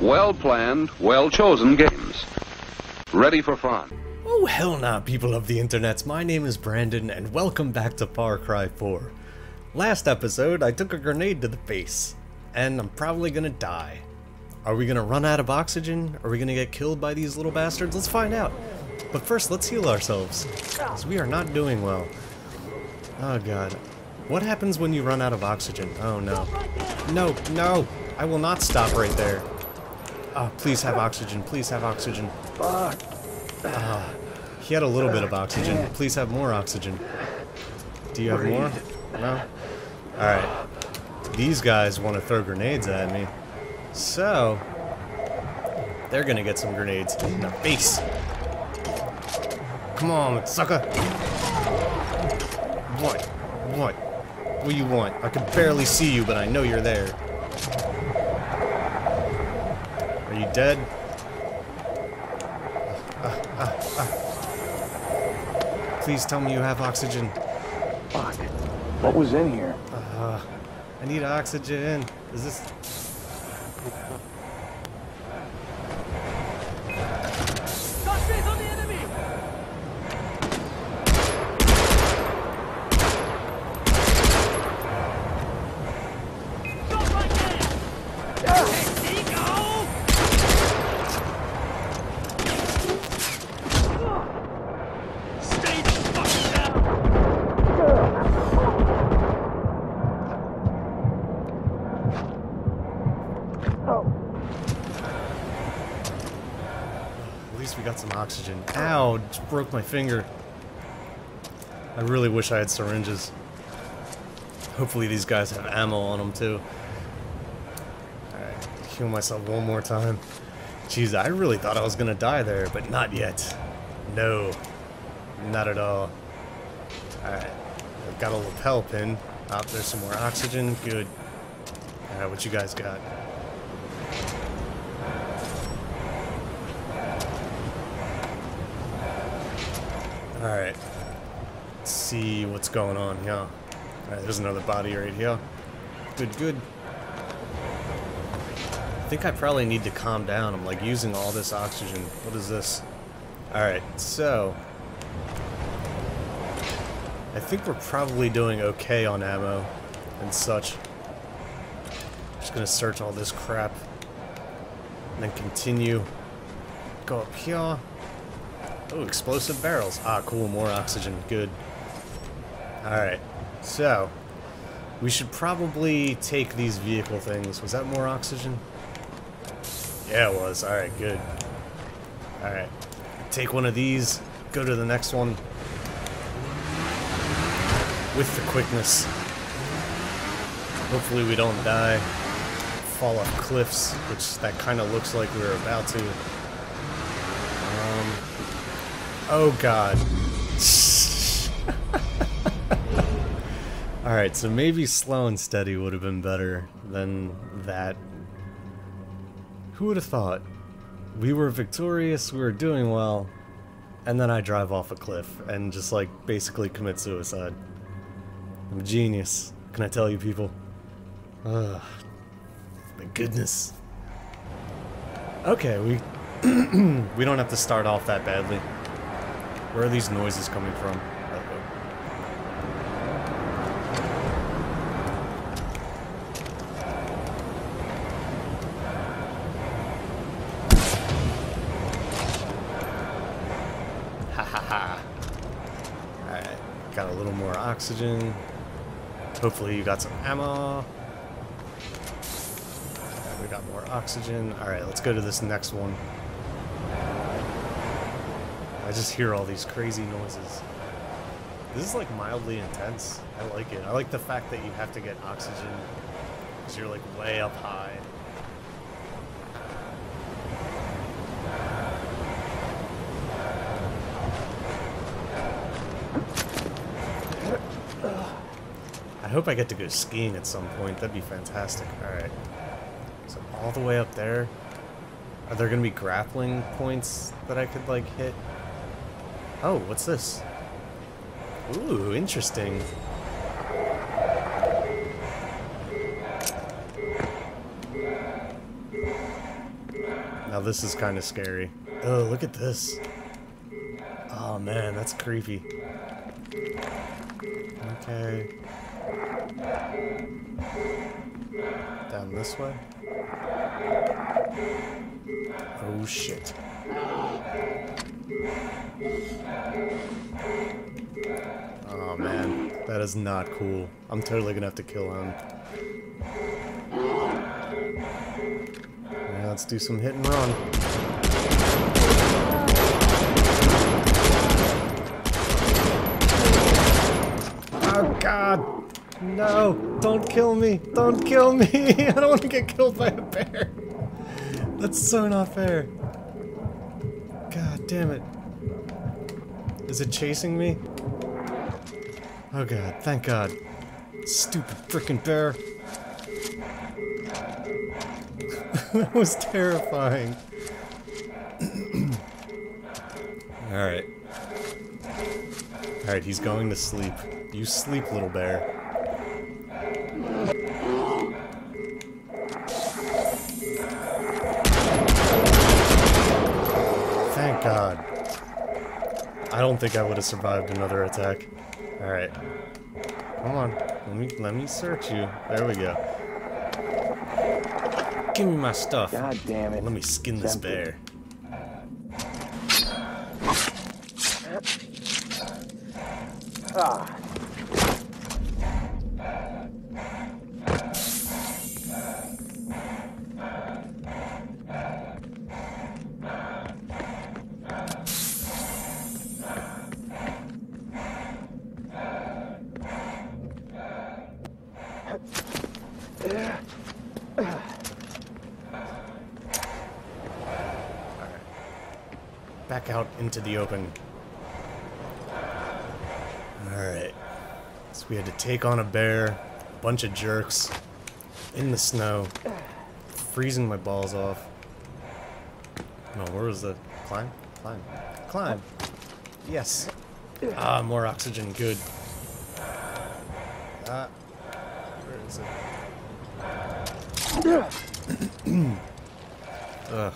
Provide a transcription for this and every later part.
well-planned, well-chosen games. Ready for fun. Oh hell nah, people of the internets. My name is Brandon, and welcome back to Far Cry 4. Last episode, I took a grenade to the face, and I'm probably gonna die. Are we gonna run out of oxygen? Are we gonna get killed by these little bastards? Let's find out. But first, let's heal ourselves, because we are not doing well. Oh god. What happens when you run out of oxygen? Oh no. No, no! I will not stop right there. Oh, please have oxygen. Please have oxygen. Fuck. Ah, he had a little bit of oxygen. Please have more oxygen. Do you have more? No? Alright. These guys want to throw grenades at me. So, they're gonna get some grenades in the face. Come on, sucker! What? What? What do you want? I can barely see you, but I know you're there. Are you dead? Please tell me you have oxygen. Fuck. What was in here? Uh, I need oxygen. Is this... Oh. At least we got some oxygen. Ow, just broke my finger. I really wish I had syringes. Hopefully these guys have ammo on them too. Alright, heal myself one more time. Jeez, I really thought I was gonna die there, but not yet. No. Not at all. Alright, I've got a lapel pin. Oh, there's some more oxygen. Good. Alright, what you guys got? Alright. Let's see what's going on here. Alright, there's another body right here. Good, good. I think I probably need to calm down. I'm like using all this oxygen. What is this? Alright, so... I think we're probably doing okay on ammo and such. Just gonna search all this crap. And then continue. Go up here. Oh, explosive barrels. Ah, cool, more oxygen. Good. Alright, so, we should probably take these vehicle things. Was that more oxygen? Yeah, it was. Alright, good. Alright, take one of these, go to the next one. With the quickness. Hopefully we don't die. Fall off cliffs, which that kind of looks like we're about to. Oh god. Alright, so maybe slow and steady would have been better than that. Who would have thought? We were victorious, we were doing well, and then I drive off a cliff and just like basically commit suicide. I'm a genius. Can I tell you people? Ugh. My goodness. Okay, we we don't have to start off that badly. Where are these noises coming from? Ha ha ha. Alright, got a little more oxygen. Hopefully you got some ammo. We got more oxygen. Alright, let's go to this next one. I just hear all these crazy noises. This is like mildly intense. I like it. I like the fact that you have to get oxygen because you're like way up high. I hope I get to go skiing at some point. That'd be fantastic. Alright. So all the way up there. Are there going to be grappling points that I could like hit? Oh, what's this? Ooh, interesting. Now this is kind of scary. Oh, look at this. Oh man, that's creepy. Okay. Down this way. Oh shit. That is not cool. I'm totally gonna have to kill him. Yeah, let's do some hit and run. Oh god! No! Don't kill me! Don't kill me! I don't want to get killed by a bear! That's so not fair. God damn it. Is it chasing me? Oh god, thank god. Stupid frickin' bear. that was terrifying. Alright. Alright, he's going to sleep. You sleep, little bear. Thank God. I don't think I would have survived another attack. Alright. Come on. Let me let me search you. There we go. Give me my stuff. God damn it. Let me skin this bear. Back out into the open. Alright. So we had to take on a bear, a bunch of jerks, in the snow, freezing my balls off. No, where was the climb? Climb. Climb. Yes. Ah, more oxygen. Good. Ah. Where is it? Ugh.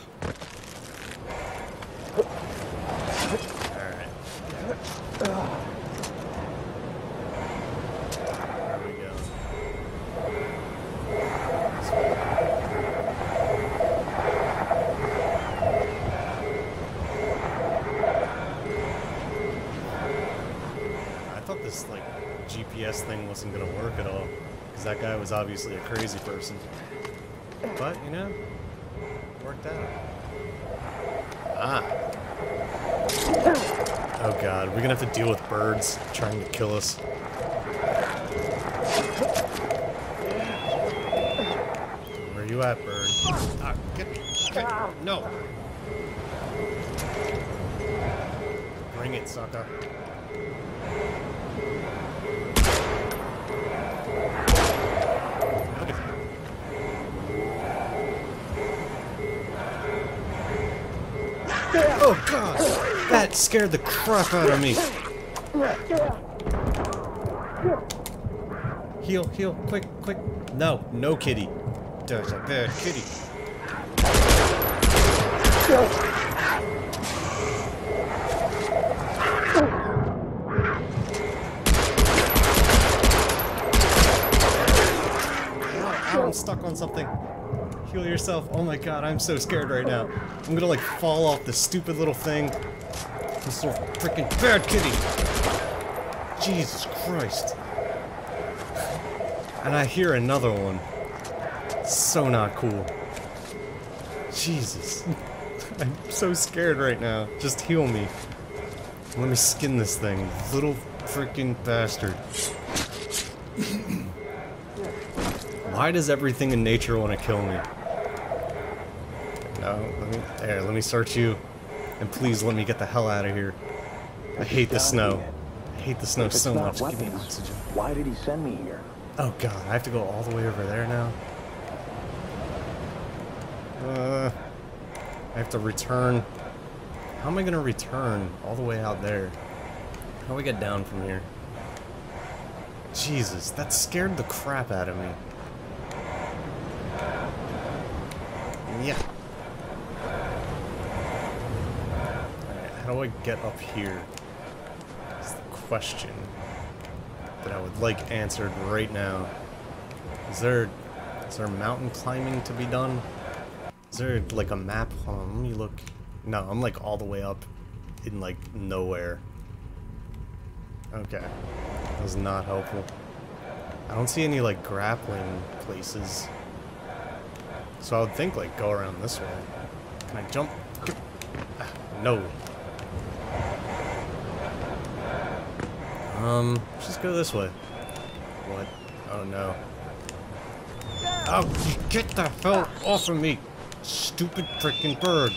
Alright. There we go. I thought this like GPS thing wasn't gonna work at all, because that guy was obviously a crazy person. But you know, worked out. Ah. Oh god, we're gonna have to deal with birds trying to kill us. Where you at, bird? Ah, get, get, no! Bring it, sucker. Look at Oh god! That scared the crap out of me! Heal, heal, quick, quick. No, no kitty. There's a bad kitty. I'm stuck on something. Heal yourself. Oh my god, I'm so scared right now. I'm gonna like fall off this stupid little thing. This little freaking bad kitty. Jesus Christ. And I hear another one. So not cool. Jesus. I'm so scared right now. Just heal me. Let me skin this thing. Little freaking bastard. Why does everything in nature want to kill me? No, let me there, let me search you. And please let me get the hell out of here. I hate the snow. I hate the snow so much. Give me oxygen. Why did he send me here? Oh god, I have to go all the way over there now. Uh, I have to return. How am I gonna return all the way out there? How do we get down from here? Jesus, that scared the crap out of me. Yeah. How do I get up here? Is the question that I would like answered right now. Is there is there mountain climbing to be done? Is there like a map? Hold on, let me look. No, I'm like all the way up in like nowhere. Okay. That was not helpful. I don't see any like grappling places. So I would think like go around this way. Can I jump? Ah, No. Um, let's just go this way. What? Oh no. Oh, get the hell off of me! Stupid freaking bird!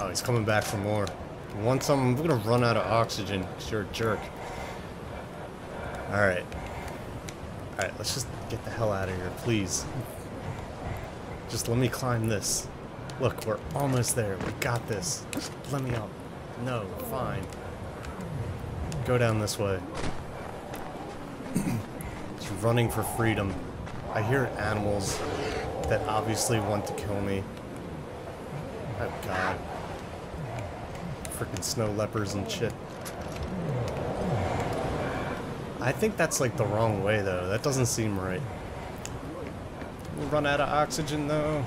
Oh, he's coming back for more. Once I'm, I'm gonna run out of oxygen, 'cause you're a jerk. Alright. Alright, let's just get the hell out of here, please. Just let me climb this. Look, we're almost there. We got this. Let me up. No, fine. Go down this way. Just running for freedom. I hear animals that obviously want to kill me. Oh god. Freaking snow leopards and shit. I think that's like the wrong way though. That doesn't seem right. Run out of oxygen though.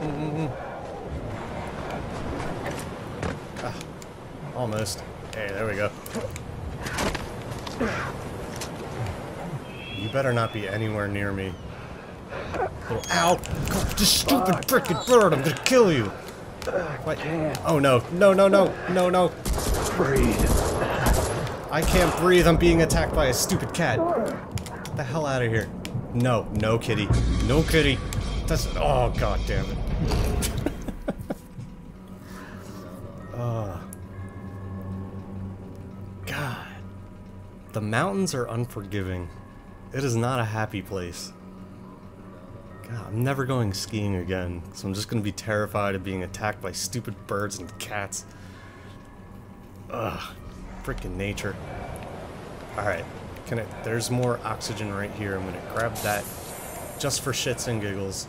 Mm-hmm. Ah, almost. Hey, there we go. You better not be anywhere near me. Little ow! This stupid frickin' bird! I'm gonna kill you! What? Oh no! No! No! No! No! No! Breathe. I can't breathe. I'm being attacked by a stupid cat. Get the hell out of here. No, no kitty. No kitty. That's oh god damn it. oh. God. The mountains are unforgiving. It is not a happy place. God, I'm never going skiing again, so I'm just gonna be terrified of being attacked by stupid birds and cats. Ugh. Freaking nature. Alright. Can I there's more oxygen right here. I'm gonna grab that just for shits and giggles.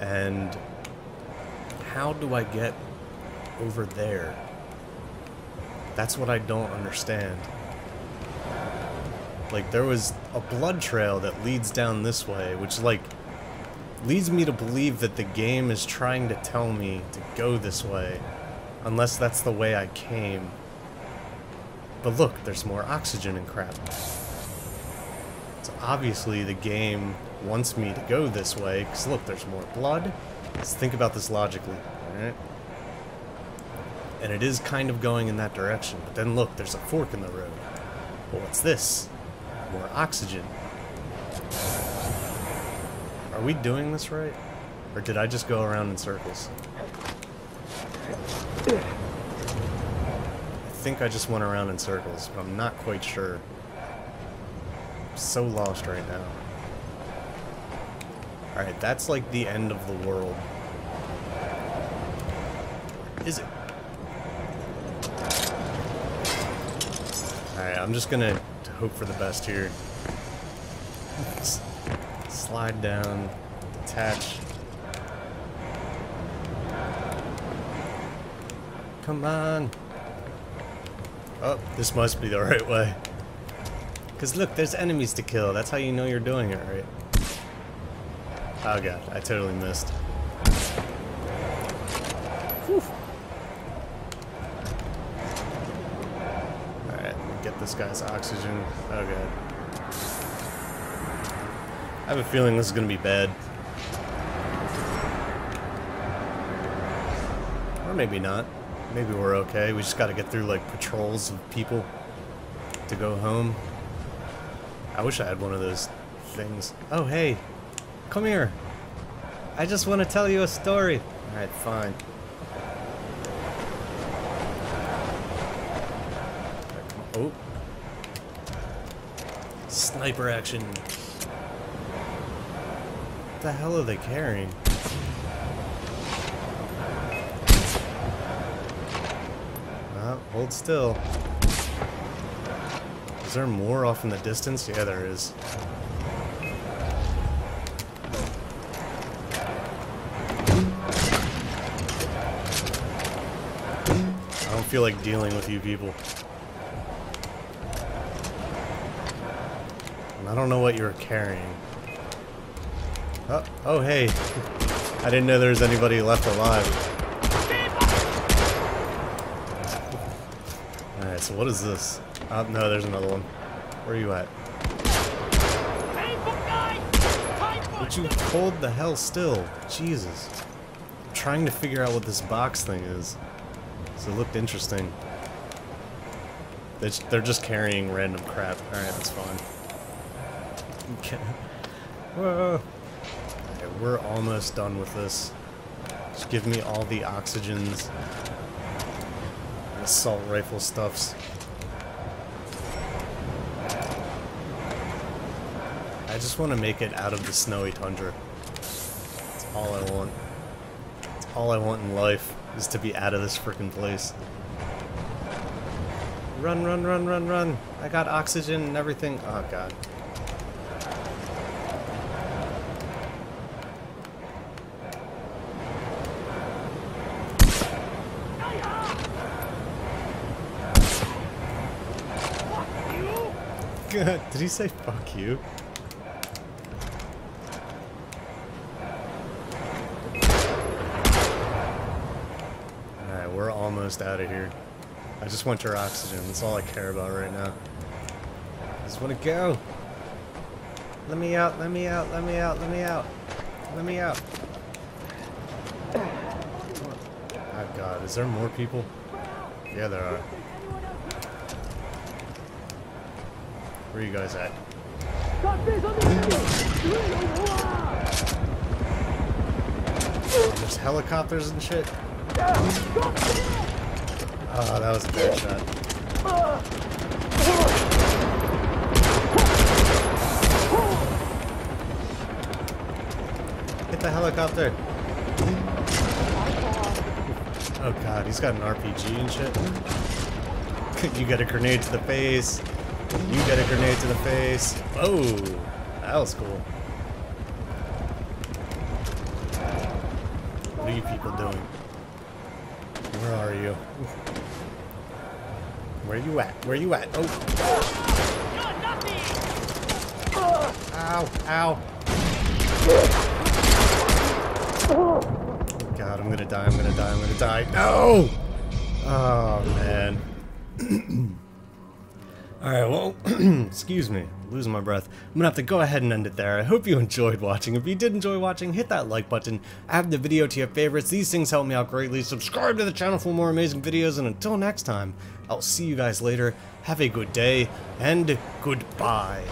And how do I get over there? That's what I don't understand. Like there was a blood trail that leads down this way, which like leads me to believe that the game is trying to tell me to go this way. Unless that's the way I came. But look, there's more oxygen and crap. Obviously the game wants me to go this way, because look, there's more blood. Let's think about this logically, alright? And it is kind of going in that direction, but then look, there's a fork in the road. Well, what's this? More oxygen. Are we doing this right? Or did I just go around in circles? I think I just went around in circles, but I'm not quite sure. So lost right now. Alright, that's like the end of the world. Is it? Alright, I'm just gonna hope for the best here. S- Slide down, detach. Come on. Oh, this must be the right way. Because look, there's enemies to kill. That's how you know you're doing it right. Oh god, I totally missed. Alright, get this guy's oxygen. Oh god. I have a feeling this is gonna be bad. Or maybe not. Maybe we're okay. We just gotta get through like patrols of people to go home. I wish I had one of those things. Oh, hey. Come here. I just want to tell you a story. Alright, fine. Oh. Sniper action. What the hell are they carrying? Uh, hold still. Is there more off in the distance? Yeah, there is. I don't feel like dealing with you people. I don't know what you're carrying. Oh, oh hey. I didn't know there was anybody left alive. Alright, so what is this? Oh, no, there's another one. Where are you at? Would you hold the hell still? Jesus. I'm trying to figure out what this box thing is. So it looked interesting. They're just carrying random crap. Alright, that's fine. Okay. Whoa. Okay, we're almost done with this. Just give me all the oxygens. Assault rifle stuffs. Just want to make it out of the snowy tundra. That's all I want. That's all I want in life, is to be out of this freaking place. Run, run, run, run, run. I got oxygen and everything. Oh, God. Did he say fuck you? Alright, out of here. I just want your oxygen. That's all I care about right now. I just want to go. Let me out, let me out, let me out, let me out. Let me out. Oh god, is there more people? Yeah, there are. Where are you guys at? There's helicopters and shit. Oh, that was a bad shot. Hit the helicopter. Oh god, he's got an RPG and shit. you get a grenade to the face. You get a grenade to the face. Oh, that was cool. What are you people doing? Where are you? Where you at? Where you at? Oh. Ow, ow. God, I'm gonna die, I'm gonna die, I'm gonna die. No! Oh, man. Alright, well, excuse me, losing my breath. I'm gonna have to go ahead and end it there. I hope you enjoyed watching. If you did enjoy watching, hit that like button, add the video to your favorites. These things help me out greatly. Subscribe to the channel for more amazing videos, and until next time, I'll see you guys later. Have a good day, and goodbye.